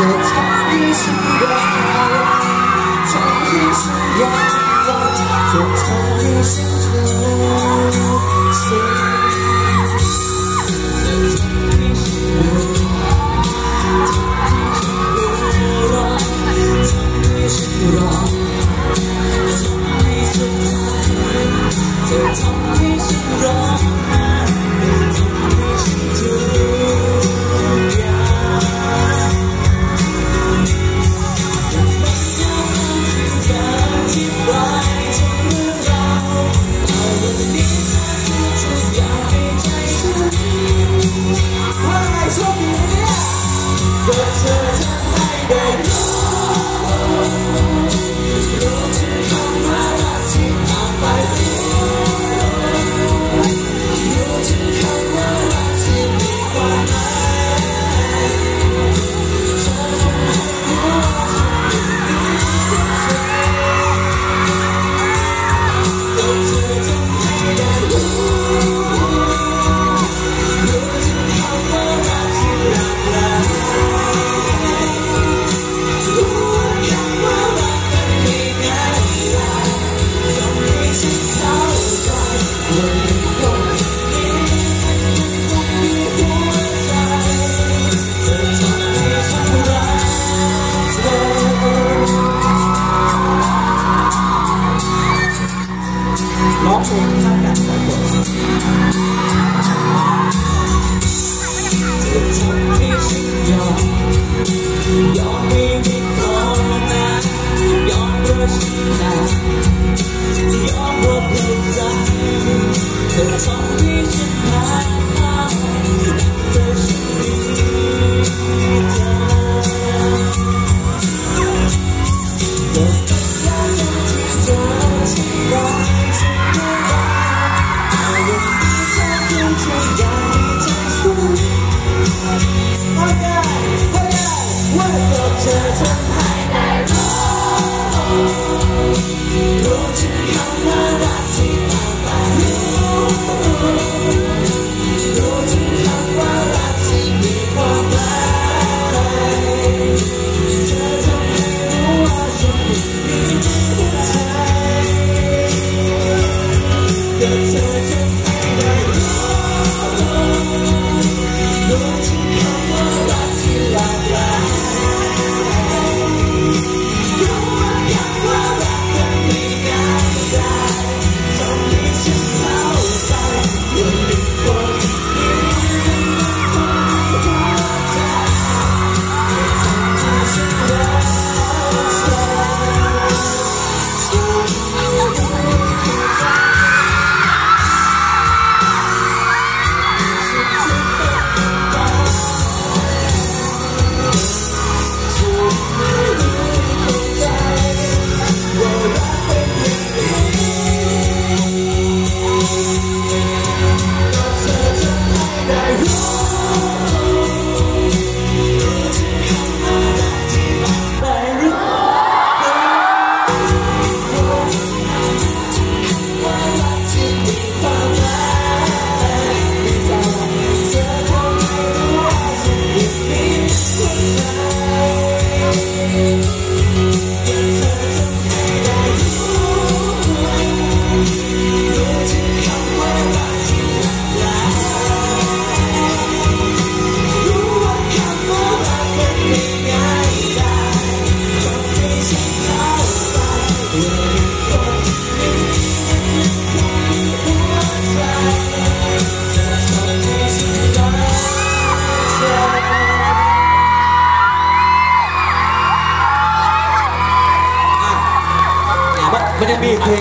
在唱一首歌，唱一首歌，再唱一首歌，再唱一首歌，再唱一首歌，再唱一首歌，再唱一首歌。not only my best my You're broken down. The top is your say die. Watch you, watch you like enemy king.